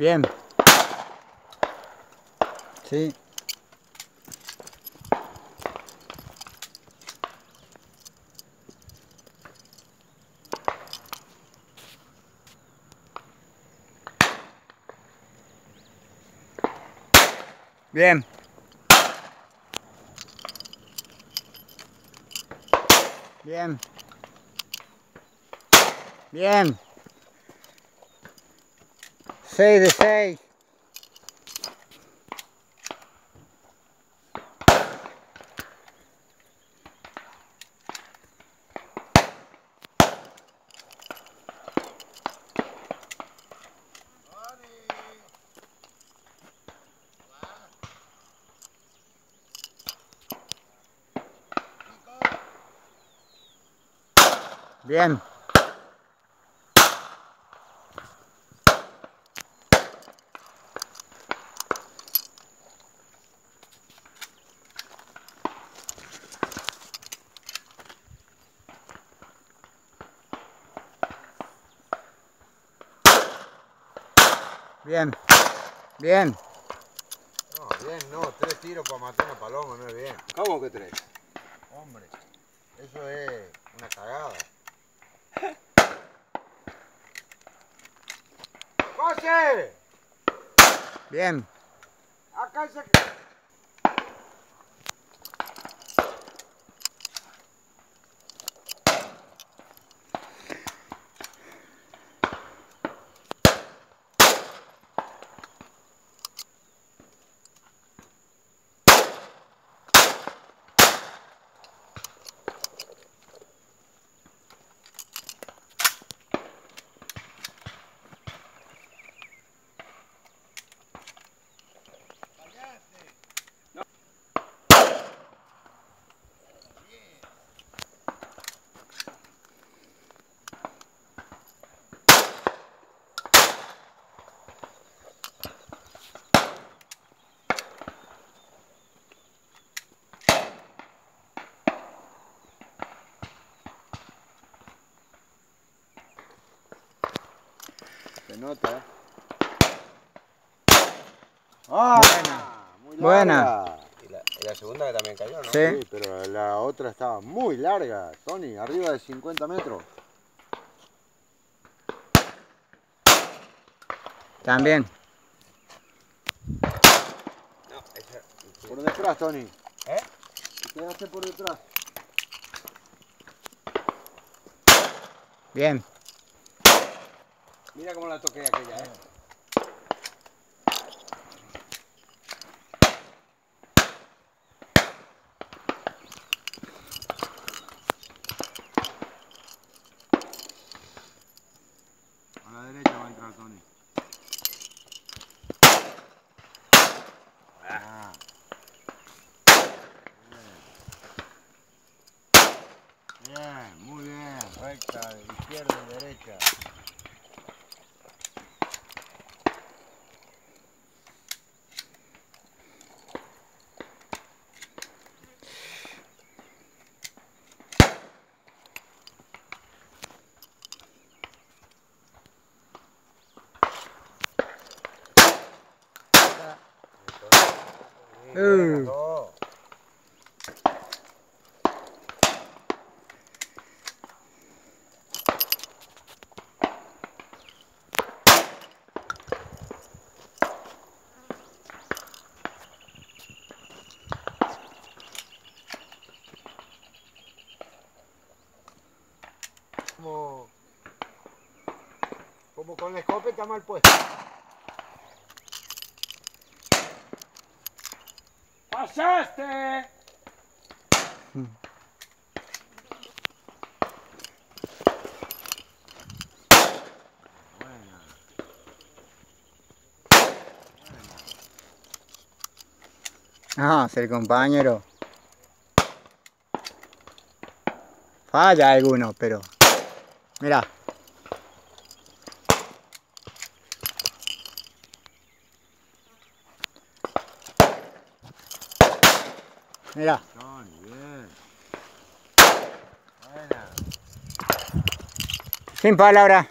Bien. Sí. Bien. Bien. Bien. 6 de 6. Bien. Bien. Bien. No, bien, no. Tres tiros para matar una paloma no es bien. ¿Cómo que tres? Hombre, eso es una cagada. ¡Pase! Bien. Acá se... Se nota, ¿eh? ¡Ah! Muy Buena. Y la, y la segunda que también cayó, ¿no? Sí. Sí, pero la otra estaba muy larga, Tony, arriba de 50 metros. También. No, esa... Por detrás, Tony. ¿Eh? Te quedaste por detrás. Bien. Mira cómo la toqué aquella, ¿eh? A la derecha va a entrar Tony. Ah. Bien. Bien, muy bien. Recta, izquierda y derecha. Como, como con la escopeta mal puesta. ¡Pasaste! Buena. Ah, el compañero. Falla alguno, pero. Mira. Mira. Sin palabras.